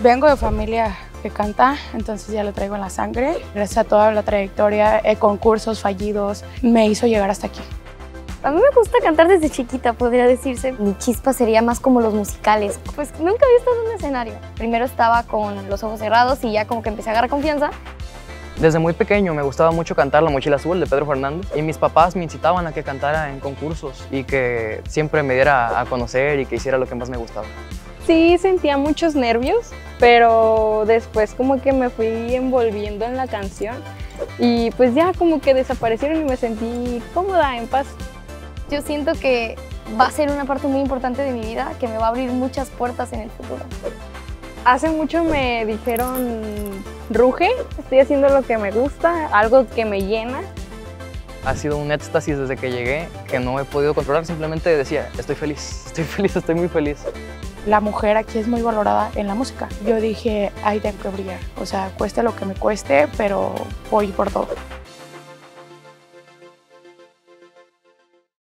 Vengo de familia que canta, entonces ya lo traigo en la sangre. Gracias a toda la trayectoria, eh, concursos fallidos, me hizo llegar hasta aquí. A mí me gusta cantar desde chiquita, podría decirse. Mi chispa sería más como los musicales. Pues nunca había estado en un escenario. Primero estaba con los ojos cerrados y ya como que empecé a agarrar confianza. Desde muy pequeño me gustaba mucho cantar La Mochila Azul de Pedro Fernández y mis papás me incitaban a que cantara en concursos y que siempre me diera a conocer y que hiciera lo que más me gustaba. Sí sentía muchos nervios, pero después como que me fui envolviendo en la canción y pues ya como que desaparecieron y me sentí cómoda, en paz. Yo siento que va a ser una parte muy importante de mi vida, que me va a abrir muchas puertas en el futuro. Hace mucho me dijeron, ruge, estoy haciendo lo que me gusta, algo que me llena. Ha sido un éxtasis desde que llegué que no he podido controlar, simplemente decía, estoy feliz, estoy feliz, estoy muy feliz. La mujer aquí es muy valorada en la música. Yo dije, ahí tengo que brillar, o sea, cueste lo que me cueste, pero voy por todo.